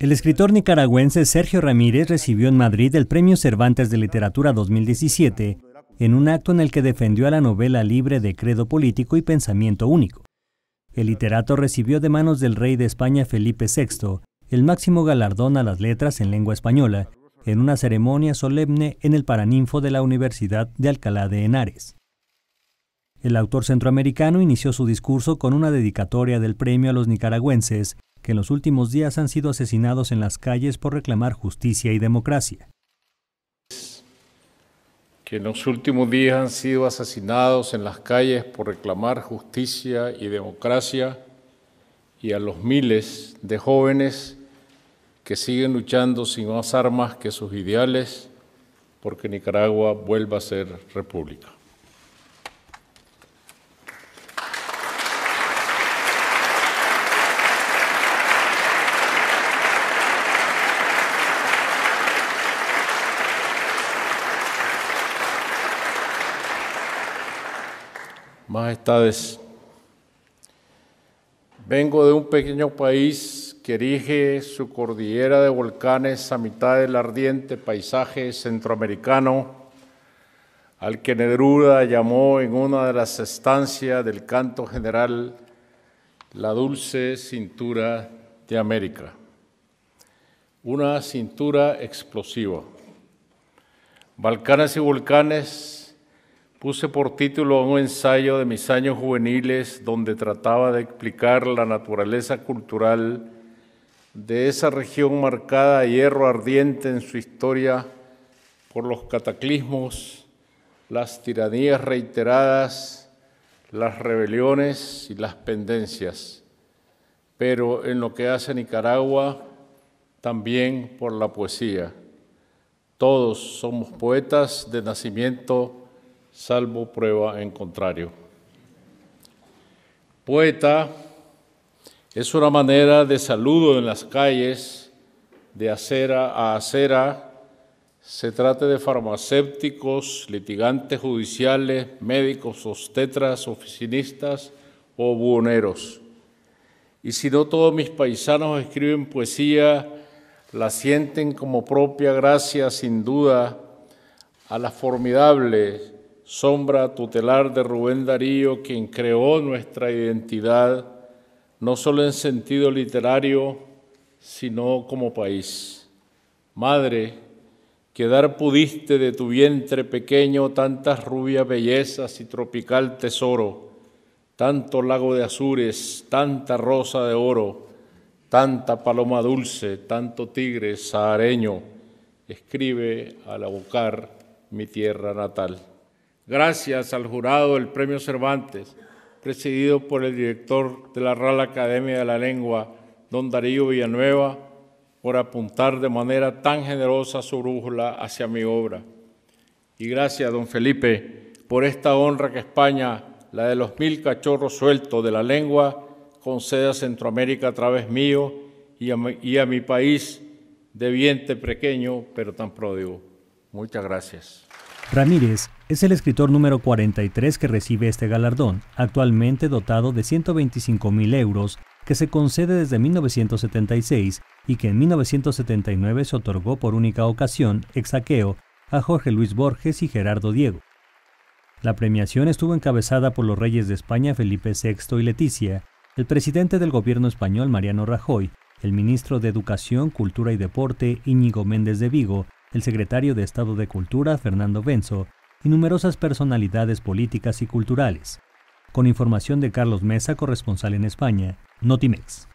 El escritor nicaragüense Sergio Ramírez recibió en Madrid el Premio Cervantes de Literatura 2017 en un acto en el que defendió a la novela libre de credo político y pensamiento único. El literato recibió de manos del rey de España Felipe VI el máximo galardón a las letras en lengua española en una ceremonia solemne en el Paraninfo de la Universidad de Alcalá de Henares. El autor centroamericano inició su discurso con una dedicatoria del premio a los nicaragüenses que en los últimos días han sido asesinados en las calles por reclamar justicia y democracia. Que en los últimos días han sido asesinados en las calles por reclamar justicia y democracia y a los miles de jóvenes que siguen luchando sin más armas que sus ideales porque Nicaragua vuelva a ser república. Majestades, vengo de un pequeño país que erige su cordillera de volcanes a mitad del ardiente paisaje centroamericano, al que Nedruda llamó en una de las estancias del canto general la dulce cintura de América, una cintura explosiva. Balcanes y volcanes Puse por título un ensayo de mis años juveniles donde trataba de explicar la naturaleza cultural de esa región marcada a hierro ardiente en su historia por los cataclismos, las tiranías reiteradas, las rebeliones y las pendencias, pero en lo que hace Nicaragua, también por la poesía. Todos somos poetas de nacimiento salvo prueba en contrario. Poeta es una manera de saludo en las calles, de acera a acera, se trate de farmacéuticos, litigantes judiciales, médicos, obstetras, oficinistas o buhoneros. Y si no todos mis paisanos escriben poesía, la sienten como propia gracia, sin duda, a la formidable sombra tutelar de Rubén Darío, quien creó nuestra identidad, no solo en sentido literario, sino como país. Madre, que dar pudiste de tu vientre pequeño tantas rubias bellezas y tropical tesoro, tanto lago de azures, tanta rosa de oro, tanta paloma dulce, tanto tigre sahareño, escribe al abocar mi tierra natal gracias al jurado del Premio Cervantes, presidido por el director de la Real Academia de la Lengua, don Darío Villanueva, por apuntar de manera tan generosa su brújula hacia mi obra. Y gracias, don Felipe, por esta honra que España, la de los mil cachorros sueltos de la lengua, concede a Centroamérica a través mío y a mi, país de vientre pequeño, pero tan pródigo. Muchas gracias. Ramírez es el escritor número 43 que recibe este galardón, actualmente dotado de 125 mil euros, que se concede desde 1976 y que en 1979 se otorgó por única ocasión, ex saqueo, a Jorge Luis Borges y Gerardo Diego. La premiación estuvo encabezada por los reyes de España Felipe VI y Leticia, el presidente del gobierno español Mariano Rajoy, el ministro de Educación, Cultura y Deporte Íñigo Méndez de Vigo el secretario de Estado de Cultura Fernando Benzo y numerosas personalidades políticas y culturales. Con información de Carlos Mesa, corresponsal en España, Notimex.